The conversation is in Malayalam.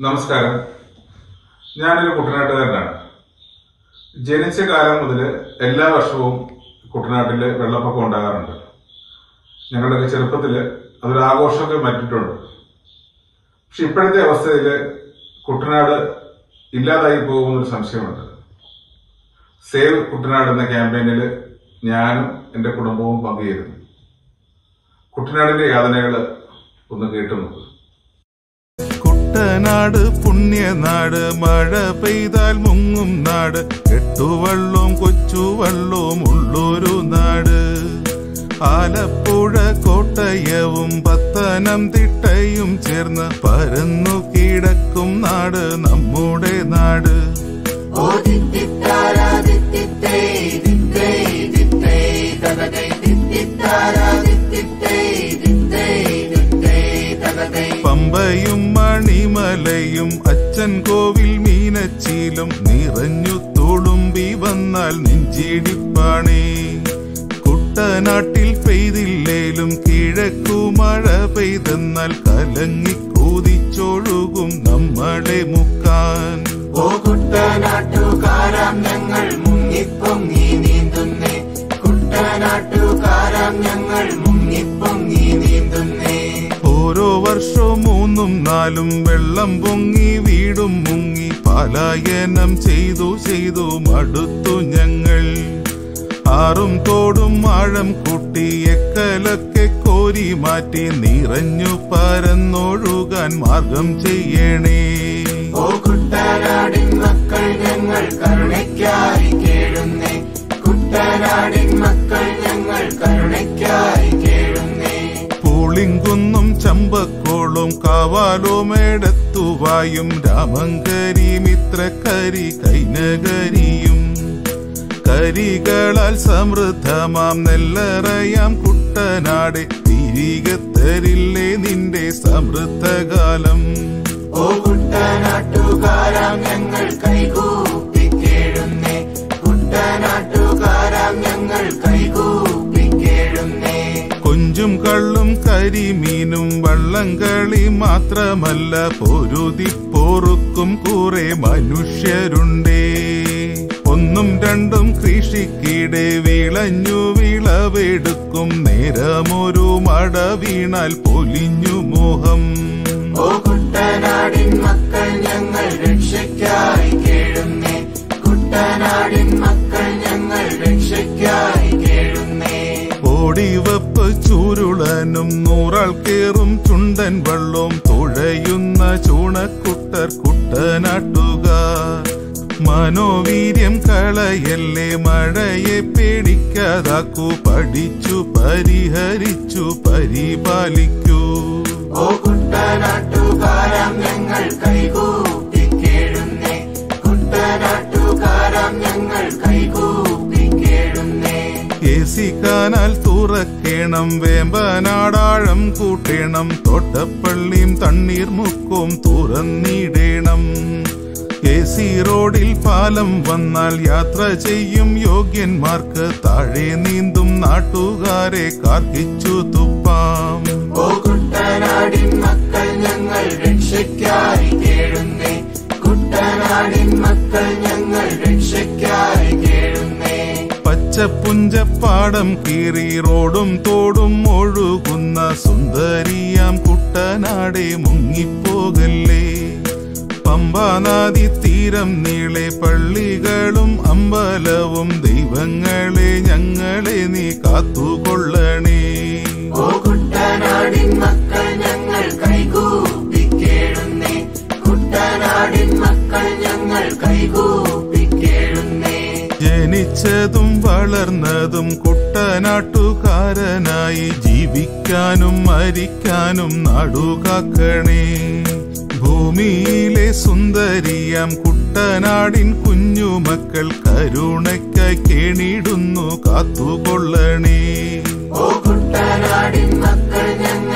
നമസ്കാരം. ഞാനൊരു കുട്ടനാട്ടുകാരനാണ് ജനിച്ച കാലം മുതൽ എല്ലാ വർഷവും കുട്ടനാട്ടിൽ വെള്ളപ്പൊക്കം ഉണ്ടാകാറുണ്ട്. ഞങ്ങളുടെയൊക്കെ ചെറുപ്പത്തിൽ അതൊരു ആഘോഷമൊക്കെ മറ്റിട്ടുണ്ട് പക്ഷെ ഇപ്പോഴത്തെ അവസ്ഥയിൽ കുട്ടനാട് ഇല്ലാതായി പോകുമെന്നൊരു സംശയമുണ്ട്. സേവ് കുട്ടനാട് എന്ന ക്യാമ്പയിനിൽ ഞാനും എന്റെ കുടുംബവും പങ്കുചേരുന്നു. കുട്ടനാടിന്റെ യാതനകൾ ഒന്ന് കേട്ടു കുട്ടനാട് പുണ്യനാട് മഴ പെയ്താൽ മുങ്ങും നാട് കെട്ടുവള്ളവും കൊച്ചുവള്ളവും ഉള്ളൊരു നാട്. ആലപ്പുഴ കോട്ടയവും പത്തനംതിട്ടയും ചേർന്ന് പരന്നു കിടക്കും നാട് നമ്മുടെ വന്നാൽ നെഞ്ചിടിപ്പാണേ. കുട്ടനാട്ടിൽ പെയ്തില്ലേലും കിഴക്കു മഴ പെയ്തെന്നാൽ കലങ്ങി കൂതിച്ചൊഴുകും നമ്മളെ മുക്കാൻ. ഓ കുട്ടനാട്ടുകാരാം ഞങ്ങൾ മുങ്ങിപ്പൊങ്ങി നീന്തുന്നേ. കുട്ടനാട്ടുകാരാം ഞങ്ങൾ മുങ്ങിപ്പൊങ്ങി നീന്തുന്നേ. ഓരോ വർഷവും മൂന്നും നാലും വെള്ളം പൊങ്ങി വീടും മുങ്ങി പലായനം ചെയ്തു ചെയ്തു മടുത്തു ഞങ്ങൾ. ആറും തോടും ആഴം കൂട്ടി എക്കലൊക്കെ കോരി മാറ്റി നിറഞ്ഞു പരന്നൊഴുകാൻ മാർഗം ചെയ്യണേ. ഓ കുട്ടനാടിൻ കരുണയ്ക്കായി കേഴുന്നേ. കുട്ടനാടിൻ മക്കൾ ഞങ്ങൾ കരുണയ്ക്കായി പൂളിങ്കുന്നും ചമ്പക്കോളും കാവാലോമേടത്തുവായും രാമങ്കരി മിത്രക്കരി കൈനകരിയും. കരികളാൽ സമൃദ്ധമാം നെല്ലറയാം കുട്ടനാടെ. തിരികെ തരില്ലേ നിന്റെ സമൃദ്ധകാലം. ഓ കുട്ടനാട്ടുകാരാം ഞങ്ങൾ കൈകൂപ്പി കേഴുന്നേ. കുട്ടനാട്ടുകാരാം ഞങ്ങൾ കൈകൂപ്പി കേഴുന്നേ. കൊഞ്ചും കള്ളും കരിമീനും വള്ളംകളി മാത്രമല്ല പൊരുതി പോറുക്കും കുറെ മനുഷ്യരുണ്ടേ. ഒന്നും രണ്ടും കൃഷിക്കിടെ വിളഞ്ഞു വിളവെടുക്കും. നേരമൊരു മട വീണാൽ പൊലിഞ്ഞു മോഹം. ഓ കുട്ടനാടിൻ മക്കൾ ഞങ്ങൾ രക്ഷയ്ക്കായി കേഴുന്നേ. കുട്ടനാടിൻ മക്കൾ ഞങ്ങൾ രക്ഷയ്ക്കായി ചൂരുളനും നൂറാൾ കേറും ചുണ്ടൻ വള്ളവും തുഴയുന്ന ചൂണക്കുട്ടർ കുട്ടനാട്ടുകാർ മനോവീര്യം കളയല്ലേ മഴയെ പേടിക്കാതാക്കൂ പഠിച്ചു പരിഹരിച്ചു പരിപാലിക്കൂ. ഓ കുട്ടനാട്ടുകാരാം ഞങ്ങൾ കൈകൂപ്പി കേഴുന്നേ. കുട്ടനാട്ടുകാരാം ഞങ്ങൾ കൈകൂപ്പി കേഴുന്നേ. എ സി കാനാൽ തുറക്കേണം വേമ്പനാടാഴം കൂട്ടേണം തോട്ടപ്പള്ളിയും തണ്ണീർ മുക്കും തുറന്നിടേണം. എ സി റോഡിൽ പാലം വന്നാൽ യാത്ര ചെയ്യും യോഗ്യന്മാർക്ക് താഴെ നീന്തും നാട്ടുകാരെ കാർക്കിച്ചു തുപ്പാം. ഞങ്ങൾ രക്ഷയ്ക്കായി പച്ചപ്പുഞ്ചപ്പാടം കീറി റോഡും തോടും ഒഴുകുന്ന സുന്ദരിയാം കുട്ടനാടെ മുങ്ങിപ്പോകല്ലേ? പമ്പാനാദി തീരം നീളെ പള്ളികളും അമ്പലവും ദൈവങ്ങളെ ഞങ്ങളെ നീ കാത്തുകൊള്ളണേ. ഓ കുട്ടനാടിൻ ഞങ്ങൾ കുട്ടനാടിൻ മക്കൾ ഞങ്ങൾ കേഴുന്നേ ജനിച്ചതും വളർന്നതും കുട്ടനാട്ടുകാരനായി ജീവിക്കാനും മരിക്കാനും നാടുകാക്കണേ. ഭൂമിയിലെ സുന്ദരിയാം കുട്ടനാടിൻ കുഞ്ഞുമക്കൾ കരുണയ്ക്കായി കേണിടുന്നു കാത്തുകൊള്ളണേ. ഓ കുട്ടനാടിൻ മക്കൾ ഞങ്ങൾ